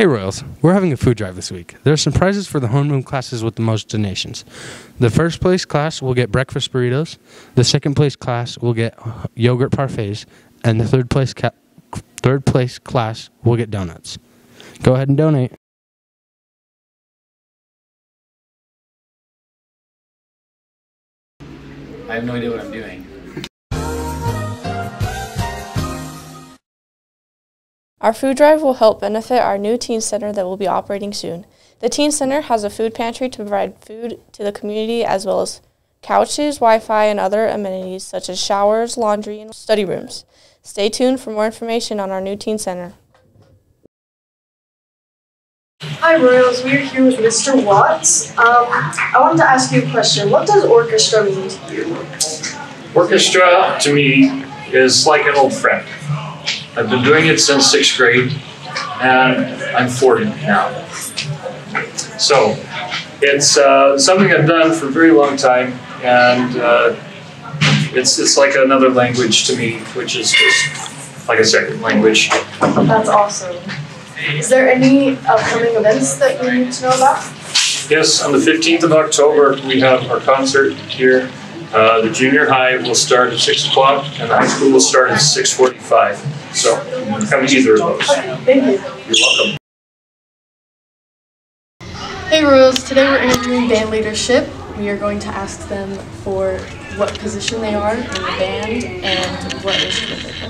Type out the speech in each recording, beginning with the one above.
Hey Royals, we're having a food drive this week. There are some prizes for the homeroom classes with the most donations. The first place class will get breakfast burritos, the second place class will get yogurt parfaits, and the third place ca- third place class will get donuts. Go ahead and donate. I have no idea what I'm doing. Our food drive will help benefit our new teen center that will be operating soon. The teen center has a food pantry to provide food to the community as well as couches, Wi-Fi, and other amenities such as showers, laundry, and study rooms. Stay tuned for more information on our new teen center. Hi Royals, we're here with Mr. Watts. Um, I wanted to ask you a question. What does orchestra mean to you? Orchestra to me is like an old friend. I've been doing it since sixth grade, and I'm 40 now. So it's uh, something I've done for a very long time, and uh, it's it's like another language to me, which is just like a second language. That's awesome. Is there any upcoming events that you need to know about? Yes, on the 15th of October, we have our concert here. Uh, the junior high will start at 6 o'clock, and the high school will start at 6:45. So come to either of those. Thank you. You're welcome. Hey Royals, today we're interviewing band leadership. We are going to ask them for what position they are in the band and what instrument they play.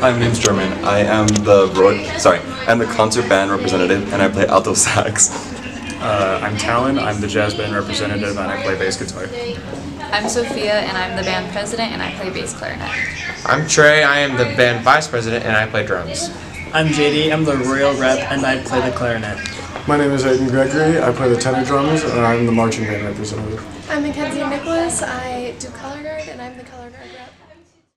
Hi, my name's German. I am the ro- sorry, I'm the concert band representative, and I play alto sax. Uh, I'm Talon. I'm the jazz band representative, and I play bass guitar. I'm Sophia, and I'm the band president, and I play bass clarinet. I'm Trey. I am the band vice president, and I play drums. I'm JD. I'm the royal rep, and I play the clarinet. My name is Aiden Gregory. I play the tenor drums, and I'm the marching band representative. I'm Mackenzie Nicholas. I do color guard, and I'm the color guard rep.